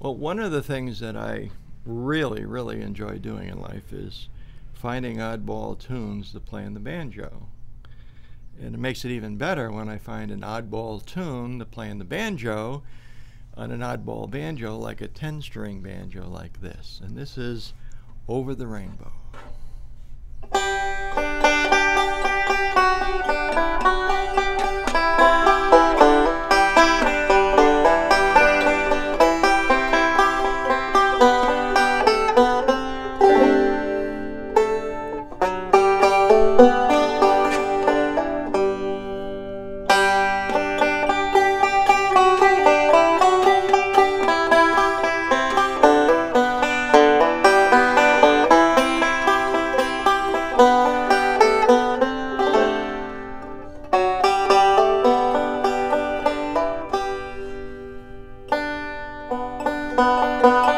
Well, one of the things that I really, really enjoy doing in life is finding oddball tunes to play on the banjo. And it makes it even better when I find an oddball tune to play on the banjo on an oddball banjo like a 10 string banjo like this. And this is Over the Rainbow. Música